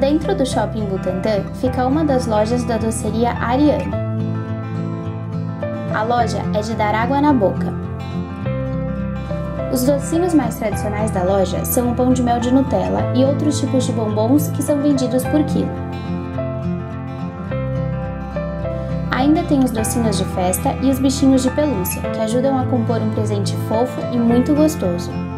Dentro do shopping Butantã fica uma das lojas da doceria Ariane. A loja é de dar água na boca. Os docinhos mais tradicionais da loja são o pão de mel de Nutella e outros tipos de bombons que são vendidos por quilo. Ainda tem os docinhos de festa e os bichinhos de pelúcia, que ajudam a compor um presente fofo e muito gostoso.